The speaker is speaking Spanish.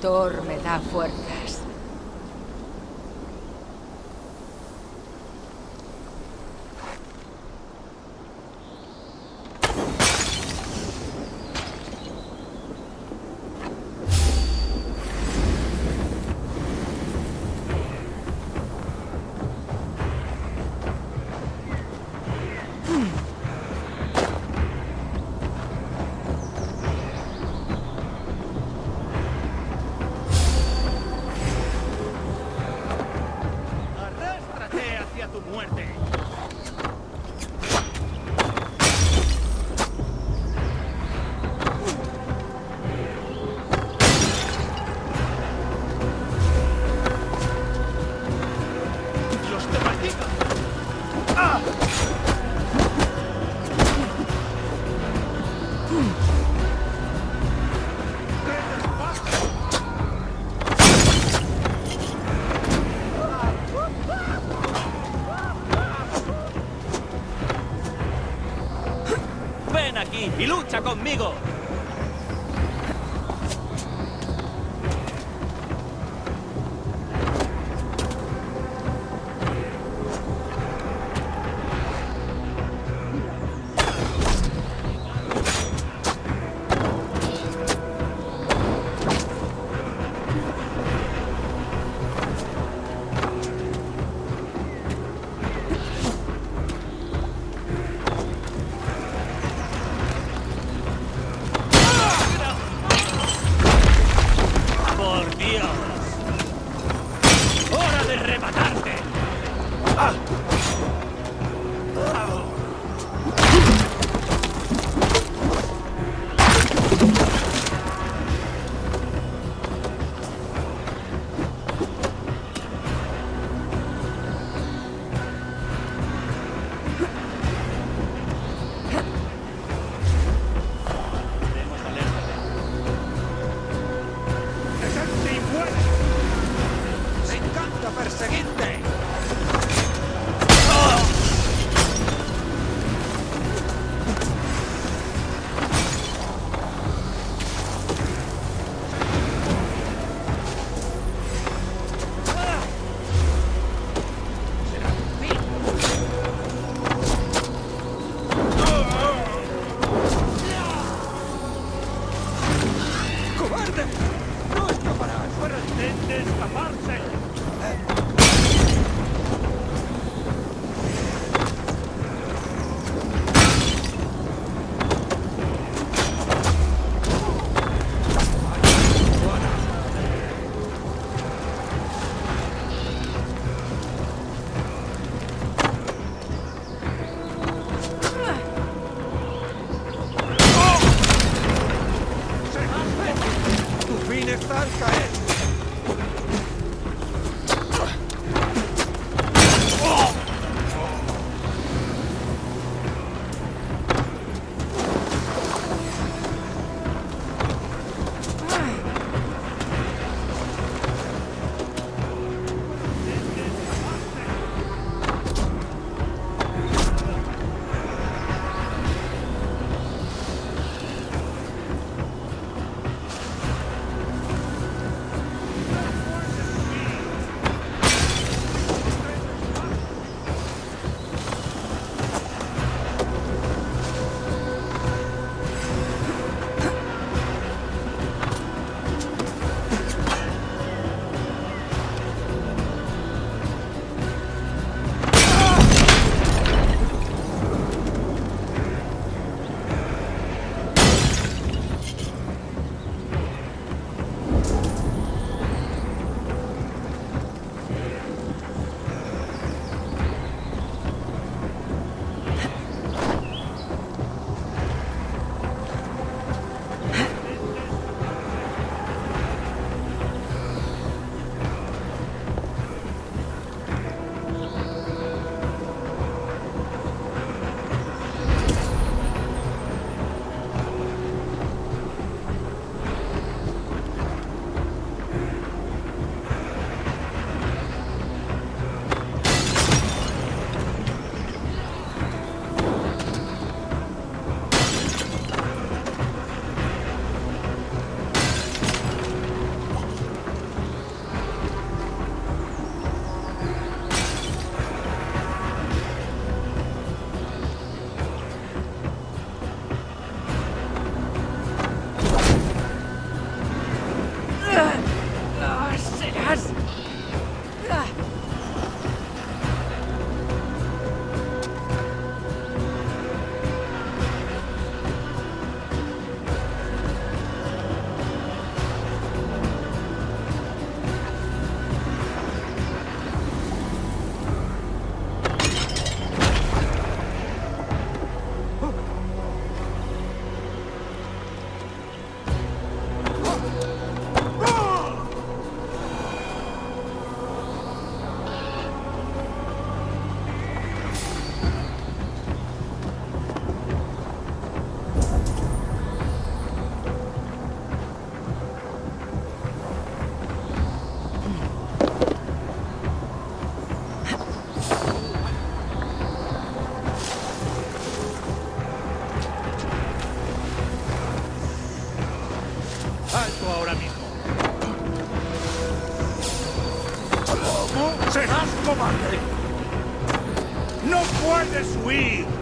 Thor me da fuerzas. Conmigo! Ah! tarde, cara. Alto ahora mismo. ¿Cómo? ¡Serás cobarde! ¡No puedes huir!